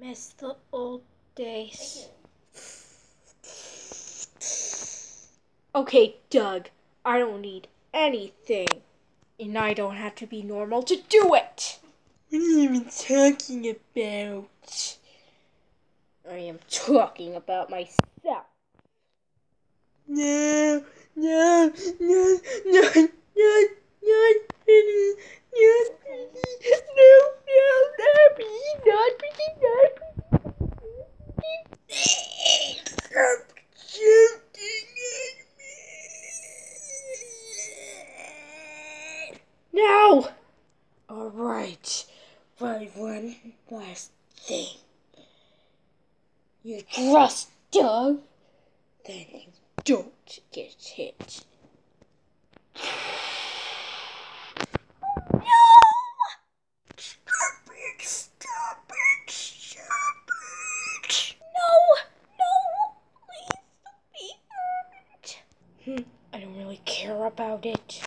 Miss the old days. Okay, Doug, I don't need anything. And I don't have to be normal to do it. What are you even talking about? I am talking about myself. No, no, no, no, no, no, pretty, not pretty, no, no, not pretty, not pretty, not pretty. No! Alright, but one last thing. You trust Doug, then you don't get hit. I don't really care about it.